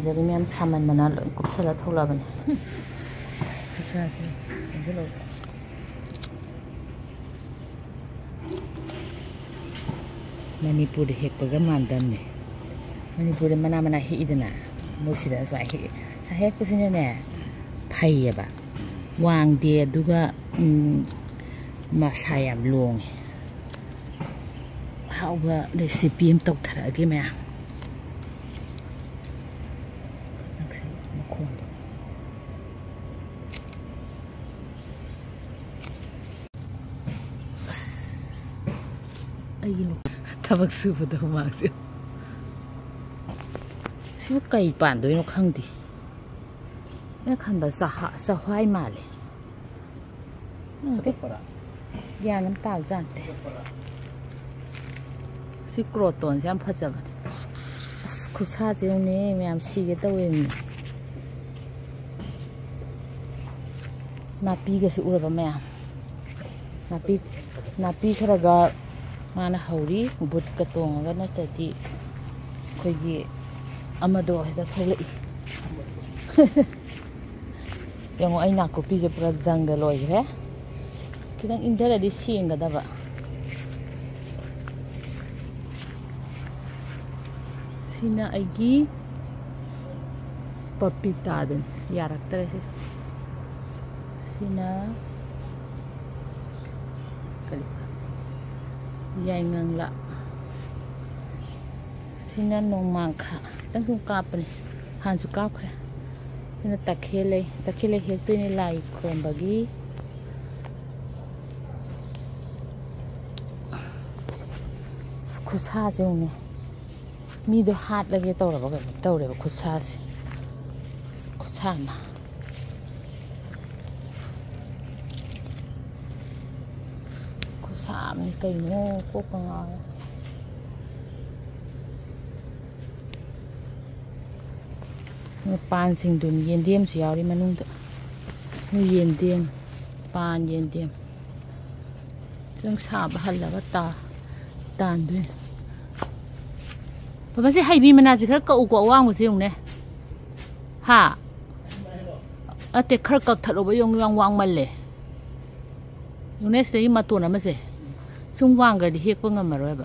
ꯐꯤꯖꯕꯤ ꯃꯌꯥꯝ ꯁꯥꯃꯟꯗꯅ ꯂꯣꯏ ꯀꯨꯞꯁꯜꯂ ꯊꯣꯛꯂꯛꯑꯕꯅꯦ ꯈꯨꯠꯁꯥꯁꯦ ꯌꯦꯡꯁꯤꯜꯂꯣ ꯃꯅꯤꯄꯨꯔꯗ ꯍꯦꯛꯄꯒ ꯃꯥꯟꯗꯝꯅꯦ ꯃꯅꯤꯄꯨꯔꯗ ꯃꯅꯥ ꯃꯅꯥ ꯍꯦꯛꯏꯗꯅ ꯃꯣꯏꯁꯤꯗ ꯁꯨꯃꯥꯏ ꯍꯦꯛ ꯁꯥ ꯍꯦꯛꯄꯁꯤꯅꯅꯦ ꯐꯩꯌꯦꯕ ꯋꯥꯡꯗꯦ ꯑꯗꯨꯒ ꯃꯁꯥ ꯌꯥꯝ ꯂꯣꯡꯉꯦ ꯑꯍꯥꯎꯕ ꯔꯦꯁꯤꯄꯤ ꯑꯃ ꯇꯧꯊꯔꯛꯑꯒꯦ ꯃꯌꯥꯝ ꯑꯩꯒꯤ ꯊꯕꯛ ꯁꯨꯕꯗ ꯍꯨꯃꯥꯡꯁꯦ ꯁꯤꯕꯨ ꯀꯩ ꯄꯥꯟꯗꯣꯏꯅꯣ ꯈꯪꯗꯦ ꯑꯩꯅ ꯈꯟꯕ ꯆꯍ꯭ꯋꯥꯏ ꯃꯥꯜꯂꯦ ꯒ꯭ꯌꯥꯟ ꯑꯃ ꯇꯥꯕꯖꯥꯠꯅꯠꯇꯦ ꯁꯤ ꯀ꯭ꯔꯣꯇꯣꯟꯁꯦ ꯌꯥꯝ ꯐꯖꯕꯅꯦ ꯑꯁ ꯈꯨꯠꯁꯥꯁꯦ ꯌꯦꯡꯉꯨꯅꯦ ꯃꯌꯥꯝ ꯁꯤꯒꯦ ꯇꯧꯋꯦꯃꯤ ꯅꯥꯄꯤꯒꯁꯨ ꯎꯔꯕ ꯃꯌꯥꯝ ꯅꯥꯄꯤ ꯅꯥꯄꯤ ꯈꯔꯒ ꯃꯥꯅ ꯍꯧꯔꯤ ꯕꯨꯠꯀ ꯇꯣꯡꯉꯒ ꯅꯠꯇ꯭ꯔꯗꯤ ꯑꯩꯈꯣꯏꯒꯤ ꯑꯃꯗꯣ ꯍꯦꯛꯇ ꯊꯣꯛꯂꯛꯏ ꯌꯦꯡꯉꯣ ꯑꯩ ꯅꯥꯀꯨꯞꯄꯤꯁꯦ ꯄꯨꯔꯥ ꯖꯪꯒꯜ ꯑꯣꯏꯈ꯭ꯔꯦ ꯈꯤꯇꯪ ꯏꯪꯊꯔꯗꯤ ꯁꯦꯡꯒꯗꯕ ꯁꯤꯅ ꯑꯩꯒꯤ ꯄꯄꯤꯇꯥꯗꯨꯅꯤ ꯌꯥꯔꯛꯇ꯭ꯔꯦ ꯁꯤꯁꯨ ꯁꯤꯅ dài ngần lạ xin nó mang khả tăng cung cáp này hàn su cáp khả nên tắc khê lê tắc khê lê hết tôi này lại còn bagi kusa se ume mi do hat lagi tau lah bagai tau lah kusa se kusa mah tạm thì kỳ ngu của con ngồi pan sinh tồn yên tiêm sử dụng đi mà nung tự nu yên tiêm pan yên tiêm. Đang xả bà hẳn là bắt ta tàn thôi bà bác sĩ hay bi mà nào gì khác cậu của oang của riêng này hả à thế khác cậu thật là bây giờ oang oang mà lệ. 有那谁嘛多那么些。xung quanh cái 송구한가도 해꾼 건 말로 해봐.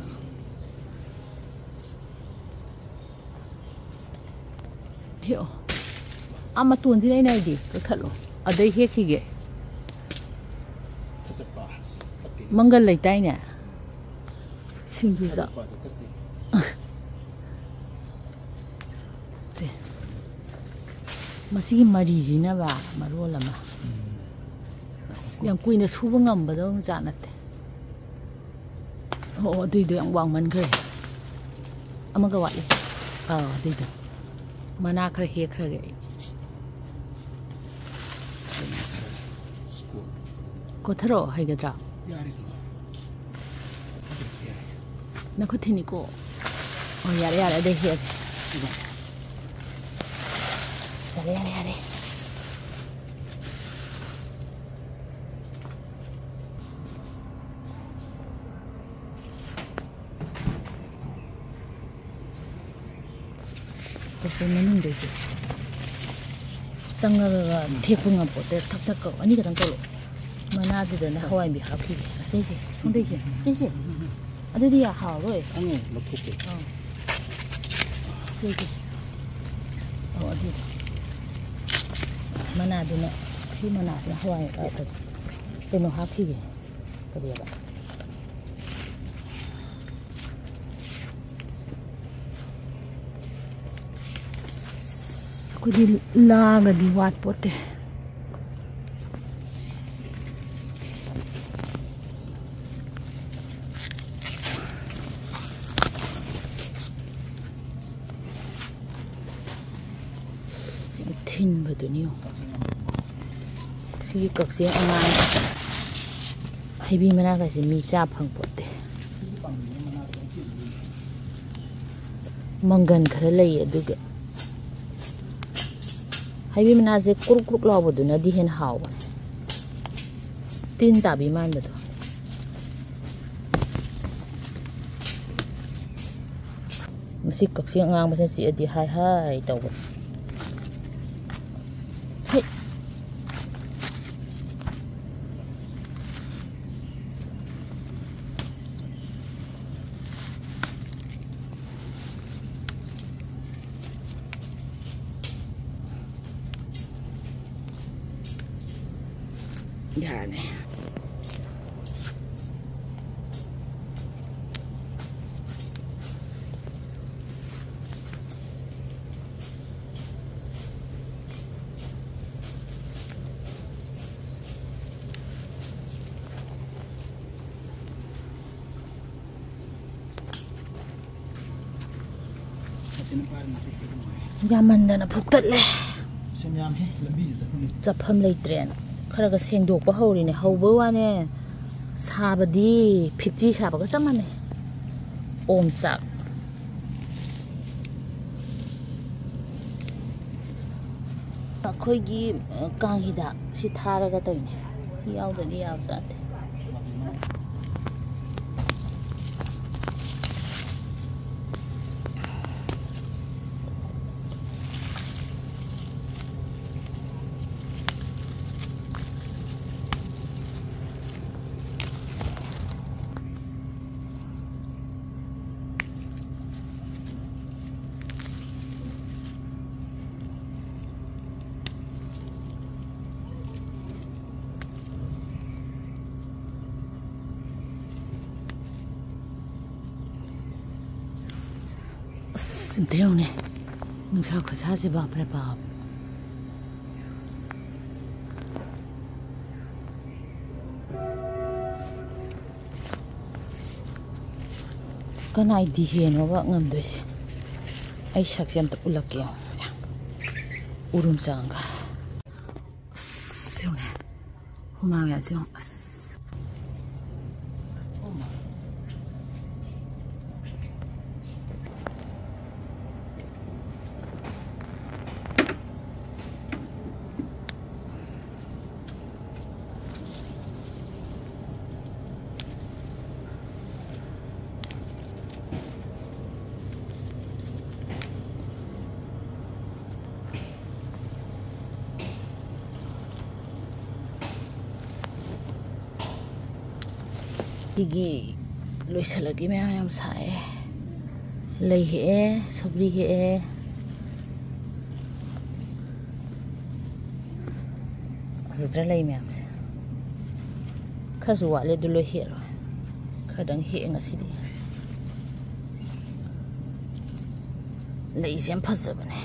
hiểu à mà tuần gì đây này gì có thật luôn ở đây hết khi ghê mong gần lấy tay nè xin chú dạo mà xin mà gì gì nè bà mà luôn là mà yang kuina suba ngamba dong janate 어, 너희들 양방 만 그 래. 아마 그 와 이. 어, 너희 들. 마나 그래 해 그 래. 고트로 하겠더 라. 나 코티니 고. 어, 야래 야래 내 해. 야래 야래 야 래. 보면은 되 지. 상가가 태풍아 보때 탁탁거 아니 그런 걸 로. 만나드는 하와이 미하 피. 세 지. 손대 지. 세 지. 아들이야 하와 이. 아니 뭐 토 끼. 어. 세 지. 어 어 디. 만나드는 시 만나서 하와이 가 서. 때문에 하피 게. 그래 요. ખુદી લાગતી વાત પોતે thin và tụi nhiều khi cực xe online hay bi mana cái gì mi cha phẳng bột tê mong gần khá lấy ở đứa hai mana je kuruk kuruk lo bodu nó đi hen hào, ba tin ta bi man bodu masih kaksi ngang masa si adi hai hai tau ꯌꯥꯝꯃꯟꯗꯅ ꯐꯨꯛꯇꯠꯂꯦ ꯆꯠꯐꯝ ꯂꯩꯇ꯭ꯔꯦꯅ ꯈꯔꯒ ꯁꯦꯡꯗꯣꯛꯄ ꯍꯧꯔꯤꯅꯦ ꯍꯧꯕ ꯋꯥꯅꯦ ꯁꯥꯕꯗꯤ fifty ꯁꯥꯕꯒ ꯆꯞ ꯃꯥꯟꯅꯩ ꯑꯣꯝ ꯆꯥꯛ ꯑꯩꯈꯣꯏꯒꯤ ꯀꯥꯡ ꯍꯤꯗꯥꯛ ꯁꯤ ꯊꯥꯔꯒ ꯇꯧꯔꯤꯅꯦ ꯌꯥꯎꯗ꯭ꯔꯗꯤ ꯌꯥꯕ sunt eu, ne. Nu s-a acuzat se va prepa. Că n-ai dihienă, vă gândesc. Aici s-a accentul ulăcheu. Urum să încă. Siune. Cum am isso higi loisalagi me yam sae lei he sabri he azadra lei me yam se khar zu wale du lo he ro khar dang he nga si di lei jem phazabane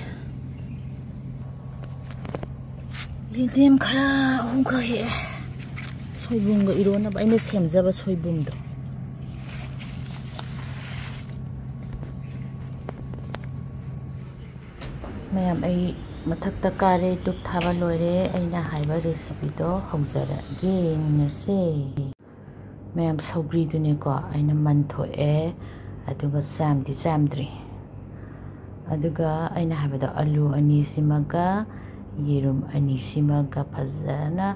lindem khara hum kha he ꯁꯣꯏꯕꯨꯝꯒ ꯏꯔꯣꯟꯅꯕ ꯑꯩꯅ ꯁꯦꯝꯖꯕ ꯁꯣꯏꯕꯨꯝꯗꯣ ꯃꯌꯥꯝ ꯑꯩ ꯃꯊꯛꯇ ꯀꯥꯔꯦ ꯗꯨꯛ ꯊꯥꯕ ꯂꯣꯏꯔꯦ ꯑꯩꯅ ꯍꯥꯏꯕ ꯔꯦꯁꯤꯄꯤꯗꯣ ꯍꯧꯖꯔꯒꯦ ꯌꯦꯡꯉꯁꯦ ꯃꯌꯥꯝ ꯁꯧꯒ꯭ꯔꯤꯗꯨꯅꯦꯀꯣ ꯑꯩꯅ ꯃꯟꯊꯣꯛꯑꯦ ꯑꯗꯨꯒ ꯆꯥꯝꯗꯤ ꯆꯥꯝꯗ꯭ꯔꯤ ꯑꯗꯨꯒ ꯑꯩꯅ ꯍꯥꯏꯕꯗꯣ ꯑꯂꯨ ꯑꯅꯤꯁꯤꯃꯒ ꯌꯦꯔꯨꯝ ꯑꯅꯤꯁꯤꯃꯒ ꯐꯖꯅ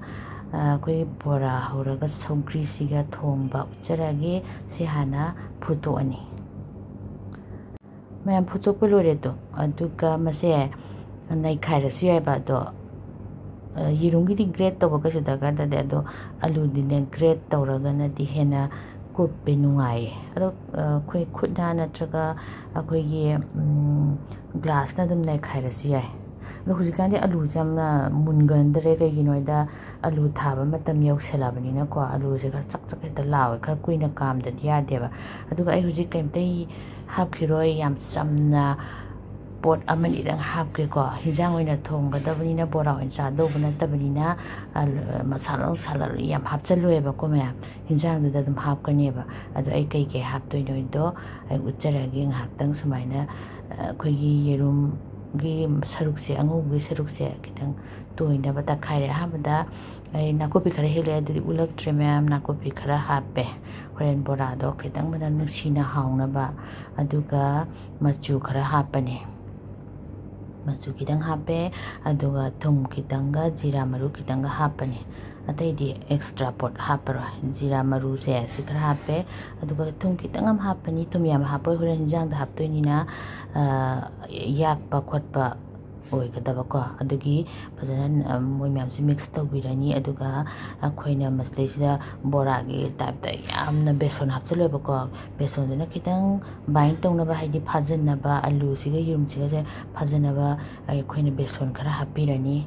ꯑꯩꯈꯣꯏ ꯕꯣꯔꯥ ꯍꯧꯔꯒ ꯁꯧꯒ꯭ꯔꯤꯁꯤꯒ ꯊꯣꯡꯕ ꯎꯠꯆꯔꯒꯦ ꯁꯤ ꯍꯥꯟꯅ ꯐꯨꯠꯇꯣꯛꯑꯅꯤ ꯃꯌꯥꯝ ꯐꯨꯠꯇꯣꯛꯄ ꯂꯣꯏꯔꯦꯗꯣ ꯑꯗꯨꯒ ꯃꯁꯦ ꯅꯩꯈꯥꯏꯔꯁꯨ ꯌꯥꯏꯕ ꯑꯗꯣ ꯌꯦꯔꯨꯝꯒꯤꯗꯤ ꯒ꯭ꯔꯦꯠ ꯇꯧꯕ ꯀꯩꯁꯨ ꯗꯔꯀꯥꯔ ꯇꯥꯗꯦ ꯑꯗꯣ ꯑꯂꯨꯗꯤꯅꯦ ꯒ꯭ꯔꯦꯠ ꯇꯧꯔꯒꯅꯗꯤ ꯍꯦꯟꯅ ꯀꯨꯞꯄꯦ ꯅꯨꯡꯉꯥꯏꯌꯦ ꯑꯗꯣ ꯑꯩꯈꯣꯏ ꯈꯨꯠꯅ ꯅꯠꯇ꯭ꯔꯒ ꯑꯩꯈꯣꯏꯒꯤ ꯒ꯭ꯂꯥꯁꯅ ꯑꯗꯨꯝ ꯅꯩꯈꯥꯏꯔꯁꯨ ꯌꯥꯏ ꯑꯗꯣ ꯍꯧꯖꯤꯛꯀꯥꯟꯗꯤ ꯑꯂꯨꯁꯦ ꯌꯥꯝꯅ ꯃꯨꯟꯒꯟꯗ꯭ꯔꯦ ꯀꯩꯒꯤꯅꯣ ꯍꯥꯏꯗ ꯑꯂꯨ ꯊꯥꯕ ꯃꯇꯝ ꯌꯧꯁꯜꯂꯕꯅꯤꯅꯀꯣ ꯑꯂꯨꯁꯦ ꯈꯔ ꯆꯛ ꯆꯛ ꯍꯦꯛꯇ ꯂꯥꯎꯋꯦ ꯈꯔ ꯀꯨꯏꯅ ꯀꯥꯝꯗꯗꯤ ꯌꯥꯗꯦꯕ ꯑꯗꯨꯒ ꯑꯩ ꯍꯧꯖꯤꯛ ꯀꯩꯝꯇ ꯍꯥꯞꯈꯤꯔꯣꯏ ꯌꯥꯝ ꯆꯝꯅ ꯄꯣꯠ ꯑꯃꯅꯤꯗꯪ ꯍꯥꯞꯀꯦꯀꯣ ꯍꯤꯟꯖꯥꯡ ꯑꯣꯏꯅ ꯊꯣꯡꯒꯗꯕꯅꯤꯅ ꯕꯣꯔꯥ ꯑꯣꯏꯅ ꯆꯥꯗꯧꯕ ꯅꯠꯇꯕꯅꯤꯅ ꯃꯁꯥꯂꯥ ꯅꯨꯡꯁꯥꯂꯥ ꯌꯥꯝ ꯍꯥꯞꯆꯜꯂꯣꯏꯕꯀꯣ ꯃꯌꯥꯝ ꯍꯤꯟꯖꯥꯡꯗꯨꯗ ꯑꯗꯨꯝ ꯍꯥꯞꯀꯅꯦꯕ ꯑꯗꯣ ꯑꯩ ꯀꯩ ꯀꯩ ꯍꯥꯞꯇꯣꯏꯅꯣꯗꯣ ꯑꯩ ꯎꯠꯆꯔꯒꯦ ꯉꯥꯏꯍꯥꯛꯇꯪ ꯁꯨꯃꯥꯏꯅ ꯑꯩꯈꯣꯏꯒꯤ ꯌꯦꯔꯨꯝꯒꯤ ꯁꯔꯨꯛꯁꯦ ꯑꯉꯧꯕꯒꯤ ꯁꯔꯨꯛꯁꯦ ꯈꯤꯇꯪ ꯇꯣꯏꯅꯕ ꯇꯛꯈꯥꯏꯔꯦ ꯑꯍꯥꯟꯕꯗ ꯑꯩ ꯅꯥꯀꯨꯞꯄꯤ ꯈꯔ ꯍꯦꯛꯂꯛꯑꯦ ꯑꯗꯨꯗꯤ ꯎꯠꯂꯛꯇ꯭ꯔꯦ ꯃꯌꯥꯝ ꯅꯥꯀꯨꯞꯄꯤ ꯈꯔ ꯍꯥꯞꯄꯦ ꯍꯣꯔꯦꯟ ꯕꯣꯔꯥꯗꯣ ꯈꯤꯇꯪ ꯃꯅꯝ ꯅꯨꯡꯁꯤꯅ ꯍꯥꯎꯅꯕ ꯑꯗꯨꯒ ꯃꯆꯨ ꯈꯔ ꯍꯥꯞꯄꯅꯤ ꯃꯆꯨ ꯈꯤꯇꯪ ꯍꯥꯞꯄꯦ ꯑꯗꯨꯒ ꯊꯨꯝ ꯈꯤꯇꯪꯒ ꯖꯤꯔꯥ ꯃꯔꯨ ꯈꯤꯇꯪꯒ ꯍꯥꯞꯄꯅꯤ अतैदि एक्स्ट्रा पोट हापरꯣꯏ जीरा मरु से सिखर हापे अदुगा तुम कितंग हम हापनी तुम याम हापो हुरे हिजांग दा हापतोइनिना याक पा खोट पा ओइगदबको अदुगी फजना मोय म्याम से मिक्स तौबिरनी अदुगा अखोइना मसले सिदा बोरा गे टाइप दा यामना बेसन हापचलोबको बेसन दना कितंग बाइंड तौनबा हाइदि फजनबा आलु सिगा युम सिगा जे फजनबा अखोइना बेसन खरा हापिरनी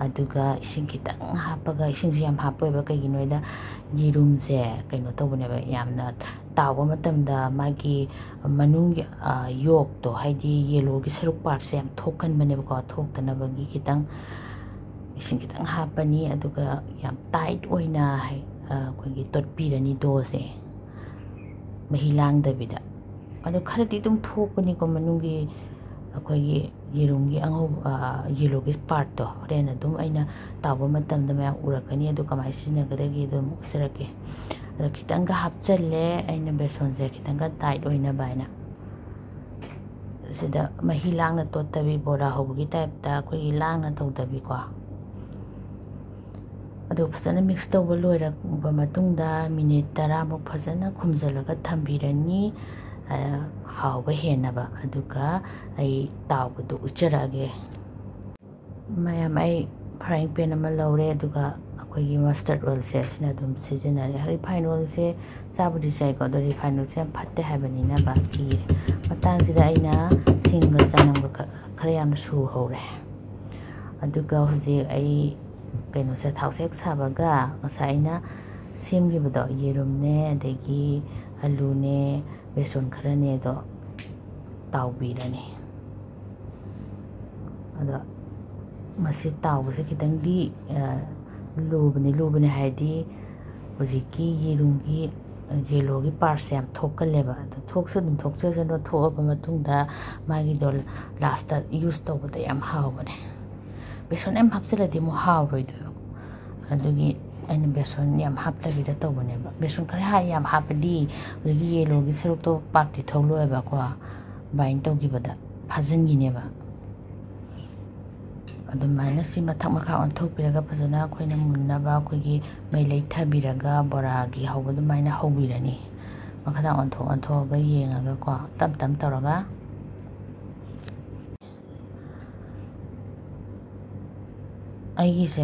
aduga ising kita hapa ga ising siyam hapa ba kay ginoy da yirum se kay no to bune ba yam na tawo matam da magi manung yok to haydi yelo gi saruk par se am thokan bune ba ka thok tan ba gi kitang ising kitang hapa ni aduga yam tight oi na hay kay gi tot pi ni do se mahilang da bida ado khara ti tum thok ni ko manung gi ᱟᱠᱚᱭ ꯌꯦꯔꯨꯝꯒꯤ ꯑꯉꯧꯕ ꯌꯦꯂꯣꯒꯤ ꯄꯥꯔꯠꯇꯣ ꯍꯣꯔꯦꯟ ꯑꯗꯨꯝ ꯑꯩꯅ ꯇꯥꯎꯕ ꯃꯇꯝꯗ ꯃꯌꯥꯝ ꯎꯔꯛꯀꯅꯤ ꯑꯗꯨ ꯀꯃꯥꯏꯅ ꯁꯤꯖꯤꯟꯅꯒꯗꯒꯦ ꯑꯗꯨꯝ ꯎꯠꯆꯔꯛꯀꯦ ꯑꯗꯣ ꯈꯤꯇꯪꯒ ꯍꯥꯞꯆꯜꯂꯦ ꯑꯩꯅ ꯕꯦꯁꯣꯟꯁꯦ ꯈꯤꯇꯪꯒ ꯇꯥꯏꯠ ꯑꯣꯏꯅꯕ ꯍꯥꯏꯅ ꯁꯤꯗ ꯃꯍꯤ ꯂꯥꯡꯅ ꯇꯣꯠꯇꯕꯤ ꯕꯣꯔꯥ ꯍꯧꯕꯒꯤ ꯇꯥꯏꯞꯇ ꯑꯩꯈꯣꯏꯒꯤ ꯂꯥꯡꯅ ꯇꯧꯗꯕꯤꯀꯣ ꯑꯗꯨ ꯐꯖꯅ ꯃꯤꯛꯁ ꯇꯧꯕ ꯂꯣꯏꯔꯛꯄ ꯃꯇꯨꯡꯗ ꯃꯤꯅꯤꯠ ꯇꯔꯥꯃꯨꯛ ꯐꯖꯅ ꯈꯨꯝꯖꯤꯜꯂꯒ ꯊꯝꯕꯤꯔꯅꯤ ꯍꯥꯎꯕ ꯍꯦꯟꯅꯕ ꯑꯗꯨꯒ ꯑꯩ ꯇꯥꯎꯕꯗꯣ ꯎꯠꯆꯔꯛꯑꯒꯦ ꯃꯌꯥꯝ ꯑꯩ ꯐ꯭ꯔꯥꯏꯡ ꯄꯦꯟ ꯑꯃ ꯂꯧꯔꯦ ꯑꯗꯨꯒ ꯑꯩꯈꯣꯏꯒꯤ ꯃꯁꯇꯔꯠ ꯑꯣꯏꯜꯁꯦ ꯁꯤꯅ ꯑꯗꯨꯝ ꯁꯤꯖꯤꯟꯅꯔꯦ ꯔꯤꯐꯥꯏꯟ ꯑꯣꯏꯜꯁꯦ ꯆꯥꯕꯨꯗꯤ ꯆꯥꯏꯀꯣ ꯑꯗꯣ ꯔꯤꯐꯥꯏꯟ ꯑꯣꯏꯜꯁꯦ ꯌꯥꯝ ꯐꯠꯇꯦ ꯍꯥꯏꯕꯅꯤꯅ ꯕ ꯀꯤꯔꯦ ꯃꯇꯥꯡꯁꯤꯗ ꯑꯩꯅ ꯁꯤꯡꯒ ꯆꯅꯝꯒꯈꯔ ꯌꯥꯝꯅ ꯁꯨꯍꯧꯔꯦ ꯑꯗꯨꯒ ꯍꯧꯖꯤꯛ ꯑꯩ ꯀꯩꯅꯣꯁꯦ ꯊꯥꯎꯁꯦ ꯍꯦꯛ ꯁꯥꯕꯒ ꯉꯁꯥꯏ ꯑꯩꯅ ꯁꯦꯝꯈꯤꯕꯗꯣ ꯌꯦꯔꯨꯝꯅꯦ ꯑꯗꯒꯤ ꯑꯂꯨꯅꯦ ꯕꯦꯁꯣꯟ ꯈꯔꯅꯦ ꯑꯗꯣ ꯇꯥꯎꯕꯤꯔꯅꯤ ꯑꯗꯣ ꯃꯁꯤ ꯇꯥꯎꯕꯁꯦ ꯈꯤꯇꯪꯗꯤ ꯂꯨꯕꯅꯤ ꯂꯨꯕꯅꯤ ꯍꯥꯏꯗꯤ ꯍꯧꯖꯤꯛꯀꯤ ꯌꯦꯔꯨꯝꯒꯤ ꯌꯦꯂꯣꯒꯤ ꯄꯥꯔꯠꯁꯦ ꯌꯥꯝ ꯊꯣꯛꯀꯜꯂꯦꯕ ꯑꯗꯣ ꯊꯣꯛꯁꯨ ꯑꯗꯨꯝ ꯊꯣꯛꯆꯁꯅꯨ ꯊꯣꯛꯑꯕ ꯃꯇꯨꯡꯗ ꯃꯥꯒꯤꯗꯣ ꯂꯥꯁꯇ ꯌꯨꯁ ꯇꯧꯕꯗ ꯌꯥꯝ ꯍꯥꯎꯕꯅꯦ ꯕꯦꯁꯣꯟ ꯌꯥꯝ ꯍꯥꯞꯆꯤꯜꯂꯗꯤ ꯑꯃꯨꯛ ꯍꯥꯎꯔꯣꯏꯗꯣꯏꯕ ꯑꯗꯨꯒꯤ ꯑꯩꯅ ꯕꯦꯁꯣꯟ ꯌꯥꯝ ꯍꯥꯞꯇꯕꯤꯗ ꯇꯧꯕꯅꯦꯕ ꯕꯦꯁꯣꯟ ꯈꯔ ꯌꯥꯝ ꯍꯥꯞꯄꯗꯤ ꯍꯧꯖꯤꯛꯀꯤ ꯌꯦꯂꯣꯒꯤ ꯁꯔꯨꯛꯇꯣ ꯄꯥꯛꯇꯤ ꯊꯣꯛꯂꯣꯏꯕꯀꯣ ꯕꯥꯏꯟ ꯇꯧꯈꯤꯕꯗ ꯐꯥꯖꯤꯟꯈꯤꯅꯦꯕ ꯑꯗꯨꯃꯥꯏꯅ ꯁꯤ ꯃꯊꯛ ꯃꯈꯥ ꯑꯣꯟꯊꯣꯛꯄꯤꯔꯒ ꯐꯖꯅ ꯑꯩꯈꯣꯏꯅ ꯃꯨꯟꯅꯕ ꯑꯩꯈꯣꯏꯒꯤ ꯃꯩ ꯂꯩꯊꯕꯤꯔꯒ ꯕꯣꯔꯥꯒꯤ ꯍꯧꯕ ꯑꯗꯨꯃꯥꯏꯅ ꯍꯧꯕꯤꯔꯅꯤ ꯃꯈꯥꯗ ꯑꯣꯟꯊꯣꯛ ꯑꯣꯟꯊꯣꯛꯑꯒ ꯌꯦꯡꯉꯒꯀꯣ ꯇꯞ ꯇꯞ ꯇꯧꯔꯒ ꯑꯩꯒꯤꯁꯦ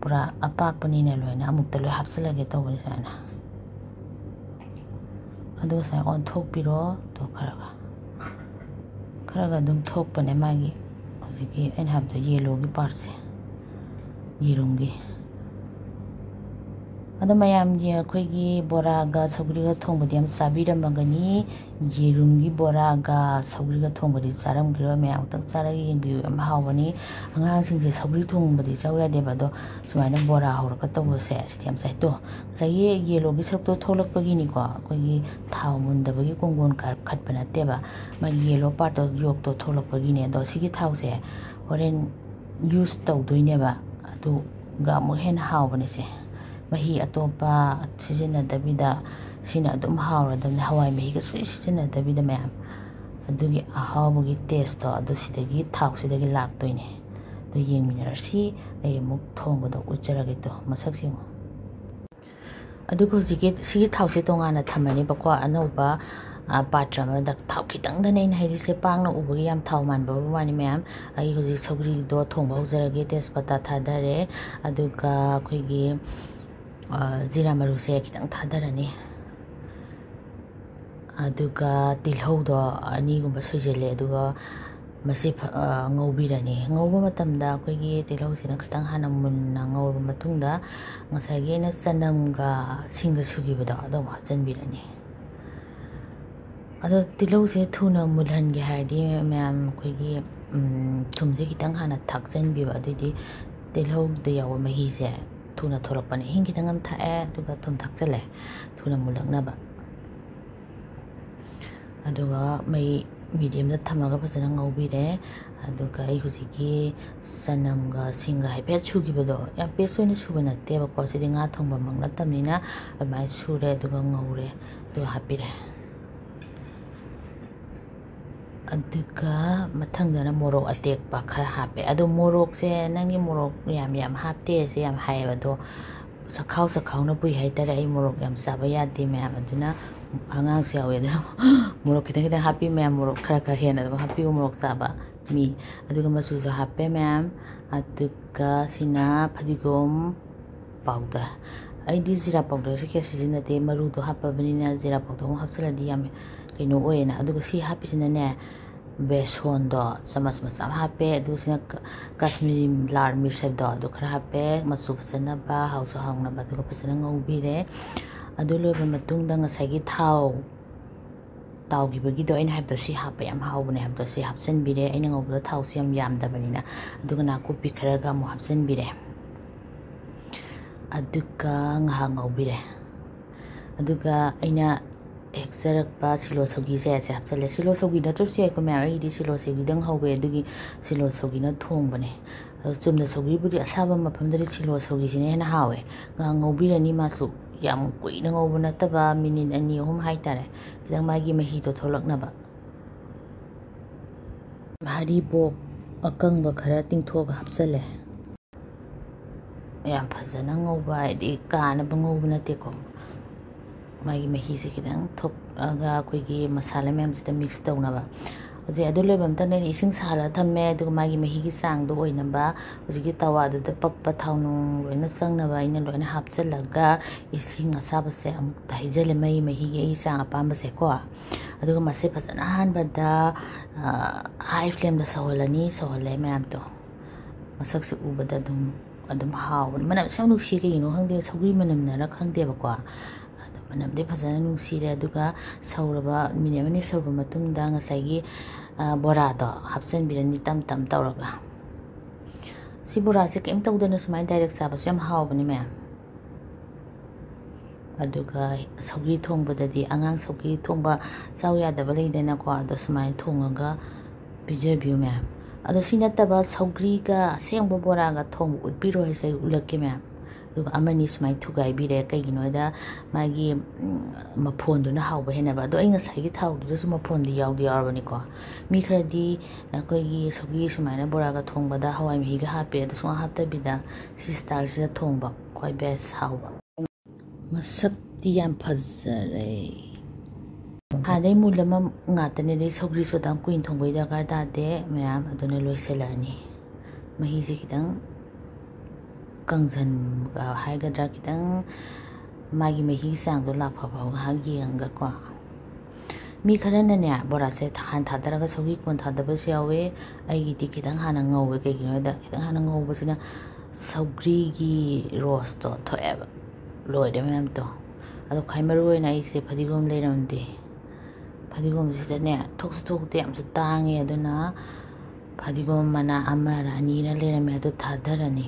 ꯄꯨꯔꯥ ꯑꯄꯥꯛꯄꯅꯤꯅ ꯂꯣꯏꯅ ꯑꯃꯨꯛꯇ ꯂꯣꯏ ꯍꯥꯞꯆꯤꯜꯂꯒꯦ ꯇꯧꯕꯅꯤ ꯁꯨꯃꯥꯏꯅ ꯑꯗꯨꯒ ꯁꯨꯃꯥꯏꯅ ꯑꯣꯟꯊꯣꯛꯄꯤꯔꯣ ꯇꯣꯛꯈ꯭ꯔꯒ ꯈꯔꯒ ꯑꯗꯨꯝ ꯊꯣꯛꯄꯅꯦ ꯃꯥꯒꯤ ꯍꯧꯖꯤꯛꯀꯤ ꯑꯩꯅ ꯍꯥꯏꯕꯗꯣ ꯌꯦꯂꯣꯒꯤ ꯄꯥꯔꯠꯁꯦ ꯌꯦꯔꯨꯝꯒꯤ ꯑꯗꯣ ꯃꯌꯥꯝꯒꯤ ꯑꯩꯈꯣꯏꯒꯤ ꯕꯣꯔꯥꯒ ꯁꯧꯒ꯭ꯔꯤꯒ ꯊꯣꯡꯕꯗꯤ ꯌꯥꯝ ꯆꯥꯕꯤꯔꯝꯃꯒꯅꯤ ꯌꯦꯔꯨꯝꯒꯤ ꯕꯣꯔꯥꯒ ꯁꯧꯒ꯭ꯔꯤꯒ ꯊꯣꯡꯕꯗꯤ ꯆꯥꯔꯝꯈꯤꯔꯣꯏ ꯃꯌꯥꯝ ꯑꯃꯨꯛꯇꯪ ꯆꯥꯔꯒ ꯌꯦꯡꯕꯤꯌꯨ ꯌꯥꯝ ꯍꯥꯎꯕꯅꯤ ꯑꯉꯥꯡꯁꯤꯡꯁꯦ ꯁꯧꯒ꯭ꯔꯤ ꯊꯣꯡꯕꯗꯤ ꯆꯥꯎ ꯌꯥꯗꯦꯕ ꯑꯗꯣ ꯁꯨꯃꯥꯏꯅ ꯕꯣꯔꯥ ꯍꯧꯔꯒ ꯇꯧꯕꯁꯦ ꯁꯤꯗꯤ ꯌꯥꯝ ꯆꯥꯏ ꯇꯣ ꯉꯁꯥꯏꯒꯤ ꯌꯦꯂꯣꯒꯤ ꯁꯔꯨꯛꯇꯣ ꯊꯣꯛꯂꯛꯄꯒꯤꯅꯤꯀꯣ ꯑꯩꯈꯣꯏꯒꯤ ꯊꯥꯎ ꯃꯨꯟꯗꯕꯒꯤ ꯀꯣꯡꯒꯣꯟ ꯈꯠꯄ ꯅꯠꯇꯦꯕ ꯃꯥꯒꯤ ꯌꯦꯂꯣ ꯄꯥꯔꯠꯇꯣ ꯌꯣꯛꯇꯣ ꯊꯣꯛꯂꯛꯄꯒꯤꯅꯦ ꯑꯗꯣ ꯁꯤꯒꯤ ꯊꯥꯎꯁꯦ ꯍꯣꯔꯦꯟ ꯌꯨꯁ ꯇꯧꯗꯣꯏꯅꯦꯕ ꯑꯗꯨꯒ ꯑꯃꯨꯛ ꯍꯦꯟꯅ ꯍꯥꯎꯕꯅꯦꯁꯦ ꯃꯍꯤ ꯑꯇꯣꯞꯄ ꯁꯤꯖꯤꯟꯅꯗꯕꯤꯗ ꯁꯤꯅ ꯑꯗꯨꯝ ꯍꯥꯎꯔꯗꯕꯅꯤ ꯍꯋꯥꯏ ꯃꯍꯤꯒ ꯁꯨꯡ ꯁꯤꯖꯤꯟꯅꯗꯕꯤꯗ ꯃꯌꯥꯝ ꯑꯗꯨꯒꯤ ꯑꯍꯥꯎꯕꯒꯤ ꯇꯦꯁꯇꯣ ꯑꯗꯨ ꯁꯤꯗꯒꯤ ꯊꯥꯎꯁꯤꯗꯒꯤ ꯂꯥꯛꯇꯣꯏꯅꯦ ꯑꯗꯨ ꯌꯦꯡꯃꯤꯟꯅꯔꯁꯤ ꯑꯩ ꯑꯃꯨꯛ ꯊꯣꯡꯕꯗꯣ ꯎꯠꯆꯔꯒꯦ ꯇꯣ ꯃꯁꯛ ꯌꯦꯡꯉꯣ ꯑꯗꯨꯒ ꯍꯧꯖꯤꯛꯀꯤ ꯁꯤꯒꯤ ꯊꯥꯎꯁꯦ ꯇꯣꯉꯥꯟꯅ ꯊꯝꯃꯅꯦꯕꯀꯣ ꯑꯅꯧꯕ ꯄꯥꯇ꯭ꯔ ꯑꯃꯗ ꯊꯥꯎ ꯈꯤꯇꯪꯗꯅꯦ ꯑꯩꯅ ꯍꯩꯔꯤꯁꯦ ꯄꯥꯡꯅ ꯎꯕꯒꯤ ꯌꯥꯝ ꯊꯥꯎ ꯃꯥꯟꯕ ꯋꯥꯅꯤ ꯃꯌꯥꯝ ꯑꯩ ꯍꯧꯖꯤꯛ ꯁꯧꯒ꯭ꯔꯤꯗꯣ ꯊꯣꯡꯕ ꯍꯧꯖꯔꯒꯦ ꯇꯦꯖꯄꯇꯥ ꯊꯥꯗꯔꯦ ꯑꯗꯨꯒ ꯑꯩꯈꯣꯏꯒꯤ zira maru se kitang thadarani aduga tilhau do ani gumba sujele aduga masi ngaubirani ngauba matamda akoigi tilhau sina kitang hana munna ngauba matungda ngasage na sanam ga singa sugibada adom hajan birani ado tilhau se thuna mulhan ge haidi ma'am akoigi thumse kitang hana thakjan biwa adidi tilhau de yawa mahi se tuna thorapani hingi tangam tha e duga thum thak chale tuna mulak na ba aduga mai medium da thamaga pasana ngobi re aduga ai husi ki sanam ga singa hai pe chu gi bodo ya pe so ni chu bana te ba ko si ringa thong ba mang na tam ni na mai chu re duga ngau re du happy re aduga mathang dana morok atek pa khara hape adu morok se nangi morok yam yam hapte se yam hai adu sakhau sakhau na bui hai tara ai morok yam sabaya ti me am aduna angang se awe adu morok kitang kitang happy me morok khara khara hen adu happy morok saba mi aduga masu sa hape me am aduga sina phadigom pauda जीरा powder से क्या सिजनते मरुद हापनी जीरा powder हापसल कई हापीसने बेसनदो चमच much हापे Kashmiri लार मिर्सदो खरा हापे मसू फजनब house हाउनब फिर अदी थौ तौगी हाप हाउबने हापन भीर अगर थाउस यादबनी ना कॉपी खरगा हापन भीर aduka ngaha ngaubire aduka aina heksarakpa silo sogi se se hapsale silo sogi da tursi ai kome ai di silo sogi dang hawe adugi silo sogi na thong bane chumna sogi budi asaba mapam dari silo sogi sine hena hawe nga ngaubire ni masu yam kui na ngobu na taba minin ani hum hai tare kidang magi mahi to tholak na ba hari bo akang ba khara ting thog hapsale ꯌꯥꯝ ꯐꯖꯅ ꯉꯧꯕ ꯍꯥꯏꯗꯤ ꯀꯥꯅꯕ ꯉꯧꯕ ꯅꯠꯇꯦꯀꯣ ꯃꯥꯒꯤ ꯃꯍꯤꯁꯦ ꯈꯤꯇꯪ ꯊꯣꯛꯑꯒ ꯑꯩꯈꯣꯏꯒꯤ ꯃꯁꯥꯂꯥ ꯃꯌꯥꯝꯁꯤꯗ ꯃꯤꯛꯁ ꯇꯧꯅꯕ ꯍꯧꯖꯤꯛ ꯑꯗꯨ ꯂꯣꯏꯕ ꯃꯇꯝꯗ ꯑꯩꯅ ꯏꯁꯤꯡ ꯁꯥꯍꯜꯂꯒ ꯊꯝꯃꯦ ꯑꯗꯨꯒ ꯃꯥꯒꯤ ꯃꯍꯤꯒꯤ ꯆꯥꯡꯗꯣ ꯑꯣꯏꯅꯕ ꯍꯧꯖꯤꯛꯀꯤ ꯇꯋꯥꯗꯨꯗ ꯄꯛꯄ ꯊꯥꯎ ꯅꯨꯡ ꯂꯣꯏꯅ ꯆꯪꯅꯕ ꯑꯩꯅ ꯂꯣꯏꯅ ꯍꯥꯞꯆꯤꯜꯂꯒ ꯏꯁꯤꯡ ꯑꯁꯥꯕꯁꯦ ꯑꯃꯨꯛꯇ ꯍꯩꯖꯤꯜꯂꯦ ꯃꯩ ꯃꯍꯤꯒꯤ ꯑꯩ ꯆꯥꯡ ꯑꯄꯥꯝꯕꯁꯦ ꯀꯣ ꯑꯗꯨꯒ ꯃꯁꯤ ꯐꯖꯅ ꯑꯍꯥꯟꯕꯗ ꯍꯥꯏ ꯐ꯭ꯂꯦꯝꯗ ꯁꯧꯍꯜꯂꯅꯤ ꯁꯧꯍꯜꯂꯦ ꯃꯌꯥꯝꯗꯣ ꯃꯁꯛꯁꯦ ꯎꯕꯗ ꯑꯗꯨꯝ ꯑꯗꯨꯝ ꯍꯥꯎꯕꯅꯤ ꯃꯅꯝꯁꯨ ꯌꯥꯝ ꯅꯨꯡꯁꯤ ꯀꯩꯒꯤꯅꯣ ꯈꯪꯗꯦ ꯁꯧꯒ꯭ꯔꯤ ꯃꯅꯝꯅꯔ ꯈꯪꯗꯦꯕꯀꯣ ꯑꯗꯣ ꯃꯅꯝꯗꯤ ꯐꯖꯅ ꯅꯨꯡꯁꯤꯔꯦ ꯑꯗꯨꯒ ꯁꯧꯔꯕ ꯃꯤꯅꯤꯠ ꯑꯃꯅꯤ ꯁꯧꯔꯕ ꯃꯇꯨꯡꯗ ꯉꯁꯥꯏꯒꯤ ꯕꯣꯔꯥꯗꯣ ꯍꯥꯞꯆꯤꯟꯕꯤꯔꯅꯤ ꯇꯝ ꯇꯝ ꯇꯧꯔꯒ ꯁꯤ ꯕꯣꯔꯥꯁꯦ ꯀꯩꯝ ꯇꯧꯗꯅ ꯁꯨꯃꯥꯏꯅ ꯗꯥꯏꯔꯦꯛ ꯆꯥꯕꯁꯨ ꯌꯥꯝ ꯍꯥꯎꯕꯅꯤ ꯃꯌꯥꯝ ꯑꯗꯨꯒ ꯁꯧꯒ꯭ꯔꯤ ꯊꯣꯡꯕꯗꯗꯤ ꯑꯉꯥꯡ ꯁꯧꯒ꯭ꯔꯤ ꯊꯣꯡꯕ ꯆꯥꯎ ꯌꯥꯗꯕ ꯂꯩꯗꯅꯀꯣ ꯑꯗꯣ ꯁꯨꯃꯥꯏꯅ ꯊꯣꯡꯉꯒ ꯄꯤꯖꯕꯤꯌꯨ ꯃꯌꯥꯝ ꯑꯗꯣ ꯁꯤ ꯅꯠꯇꯕ ꯁꯧꯒ꯭ꯔꯤꯒ ꯑꯁꯦꯡꯕ ꯕꯣꯔꯥꯒ ꯊꯣꯡꯕ ꯎꯠꯄꯤꯔꯣ ꯍꯥꯏꯁꯦ ꯑꯩ ꯎꯠꯂꯛꯀꯦ ꯃꯌꯥꯝ ꯑꯗꯨꯒ ꯑꯃꯅꯤ ꯁꯨꯃꯥꯏꯅ ꯊꯨꯒꯥꯏꯕꯤꯔꯦ ꯀꯩꯒꯤꯅꯣꯗ ꯃꯥꯒꯤ ꯃꯐꯣꯟꯗꯨꯅ ꯍꯥꯎꯕ ꯍꯦꯟꯅꯕ ꯑꯗꯣ ꯑꯩ ꯉꯁꯥꯏꯒꯤ ꯊꯥꯎꯗꯨꯗꯁꯨ ꯃꯐꯣꯟꯗꯤ ꯌꯥꯎꯗꯤ ꯌꯥꯎꯔꯕꯅꯤꯀꯣ ꯃꯤ ꯈꯔꯗꯤ ꯑꯩꯈꯣꯏꯒꯤ ꯁꯧꯒ꯭ꯔꯤ ꯁꯨꯃꯥꯏꯅ ꯕꯣꯔꯥꯒ ꯊꯣꯡꯕꯗ ꯍꯋꯥꯏ ꯃꯍꯤꯒ ꯍꯥꯞꯄꯦ ꯑꯗꯣ ꯁꯨꯡꯍꯥꯞ ꯍꯥꯞꯇꯕꯤꯗ ꯁꯤ ꯁ꯭ꯇꯥꯏꯜꯁꯤꯗ ꯊꯣꯡꯕ ꯈ꯭ꯋꯥꯏ ꯕꯦꯁ ꯍꯥꯎꯕ ꯃꯁꯛꯇꯤ ꯌꯥꯝ ꯐꯖꯔꯦ हादै मूल अमा गातने दे सौग्री सोदाम कुइन थोंगबै दरकार ताते म्याम cái लोइसेलानी मही जे खिदंग कंगजन गा hi खिदंग मागी मही सांग दो लाफा भाव हागी अंगा को mi khi đó khara na ne bora se than tha dara ga sogi kon tha da ba se awe ai gi ti kidang hana ngau we cái gi no da ngầu hana ngau ba se na sogri gi thôi to thoe ba mẹ em mem to ado khai mở rồi na i se phadi gom le ram de ꯐꯗꯤꯒꯣꯝꯁꯤꯗꯅꯦ ꯊꯣꯛꯁꯨ ꯊꯣꯛꯇꯦ ꯌꯥꯝꯁꯨ ꯇꯥꯡꯉꯦ ꯑꯗꯨꯅ ꯐꯗꯤꯒꯣꯝ ꯃꯅꯥ ꯑꯃꯔ ꯑꯅꯤꯔ ꯂꯩꯔꯝꯃꯦ ꯑꯗꯨ ꯊꯥꯗꯔꯅꯤ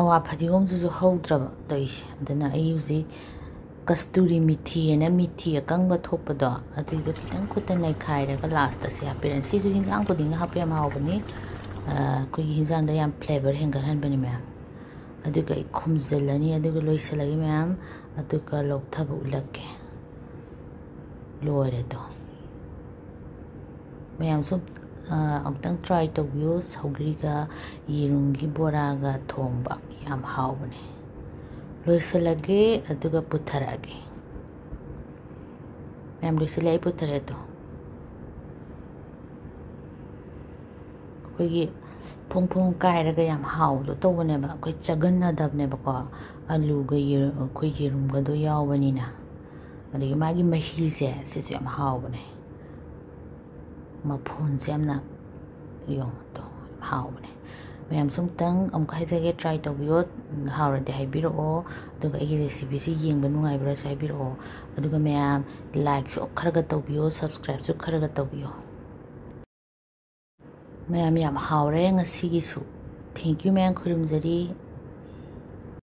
ꯑꯋꯥ ꯐꯗꯤꯒꯣꯝꯁꯤꯁꯨ ꯍꯧꯗ꯭ꯔꯕ ꯇꯧꯔꯤꯁꯦ ꯑꯗꯨꯅ ꯑꯩ ꯍꯧꯖꯤꯛ ꯀꯁꯇꯨꯔꯤ ꯃꯤꯊꯤ ꯍꯥꯏꯅ ꯃꯤꯊꯤ ꯑꯀꯪꯕ ꯊꯣꯛꯄꯗꯣ ꯑꯗꯨꯏꯗꯣ ꯈꯤꯇꯪ ꯈꯨꯠꯇ ꯅꯩꯈꯥꯏꯔꯒ ꯂꯥꯁꯇ ꯁꯤ ꯍꯥꯞꯄꯤꯔꯅꯤ ꯁꯤꯁꯨ ꯍꯤꯟꯖꯥꯡ ꯈꯨꯗꯤꯡꯒ ꯍꯥꯞꯄ ꯌꯥꯝ ꯍꯥꯎꯕꯅꯤ ꯑꯩꯈꯣꯏꯒꯤ ꯍꯤꯟꯖꯥꯡꯗ ꯌꯥꯝ ꯐ꯭ꯂꯦꯕꯔ ꯍꯦꯟꯒꯠꯍꯟꯕꯅꯤ ꯃꯌꯥꯝ ꯑꯗꯨꯒ ꯑꯩ ꯈꯨꯝꯖꯤꯜꯂꯅꯤ ꯑꯗꯨꯒ ꯂꯣꯏꯁꯤꯜꯂꯒꯦ ꯃꯌꯥꯝ ꯑꯗꯨꯒ ꯂꯧꯊꯕ ꯎꯠꯂꯛꯀꯦ ꯂꯣꯏꯔꯦꯗꯣ ꯃꯌꯥꯝꯁꯨ ꯑꯃꯨꯛꯇꯪ ꯇ꯭ꯔꯥꯏ ꯇꯧꯕꯤꯌꯨ ꯁꯧꯒ꯭ꯔꯤꯒ ꯌꯦꯔꯨꯝꯒꯤ ꯕꯣꯔꯥꯒ ꯊꯣꯡꯕ ꯌꯥꯝ ꯍꯥꯎꯕꯅꯦ ꯂꯣꯏꯁꯤꯜꯂꯒꯦ ꯑꯗꯨꯒ ꯄꯨꯊꯔꯛꯑꯒꯦ ꯃꯌꯥꯝ ꯂꯣꯏꯁꯤꯜꯂꯦ ꯑꯩ ꯄꯨꯊꯔꯛꯑꯦꯗꯣ ꯑꯩꯈꯣꯏꯒꯤ ꯐꯣꯡ ꯐꯣꯡ ꯀꯥꯏꯔꯒ ꯌꯥꯝ ꯍꯥꯎꯕꯗꯣ ꯇꯧꯕꯅꯦꯕ ꯑꯩꯈꯣꯏ ꯆꯒꯟꯅꯗꯕꯅꯦꯕꯀꯣ ꯑꯂꯨꯒ ꯑꯩꯈꯣꯏ ꯌꯦꯔꯨꯝꯒꯗꯣ ꯌꯥꯎꯕꯅꯤꯅ ꯑꯗꯒꯤ ꯃꯥꯒꯤ ꯃꯍꯤꯁꯦ ꯁꯤꯁꯨ ꯌꯥꯝ ꯍꯥꯎꯕꯅꯦ ꯃꯐꯣꯟꯁꯦ ꯌꯥꯝꯅ ꯌꯣꯡꯗꯣ ꯌꯥꯝ ꯍꯥꯎꯕꯅꯦ ꯃꯌꯥꯝꯁꯨ ꯑꯃꯨꯛꯇꯪ ꯑꯃꯨꯛ ꯍꯥꯏꯖꯒꯦ ꯇ꯭ꯔꯥꯏ ꯇꯧꯕꯤꯌꯣ ꯍꯥꯎꯔꯗꯤ ꯍꯥꯏꯕꯤꯔꯛꯑꯣ ꯑꯗꯨꯒ ꯑꯩꯒꯤ ꯔꯦꯁꯤꯄꯤꯁꯤ ꯌꯦꯡꯕ ꯅꯨꯡꯉꯥꯏꯕ꯭ꯔꯥꯁꯨ ꯍꯥꯏꯕꯤꯔꯛꯑꯣ ꯑꯗꯨꯒ ꯃꯌꯥꯝ ꯂꯥꯏꯛꯁꯨ ꯈꯔꯒ ꯇꯧꯕꯤꯌꯣ ꯁꯕꯁꯀ꯭ꯔꯥꯏꯕꯁꯨ ꯈꯔꯒ ꯇꯧꯕꯤꯌꯣ ꯃꯌꯥꯝ ꯌꯥꯝ ꯍꯥꯎꯔꯦ ꯉꯁꯤꯒꯤꯁꯨ ꯊꯦꯡꯀ꯭ꯌꯨ ꯃꯌꯥꯝ ꯈꯨꯔꯨꯝꯖꯔꯤ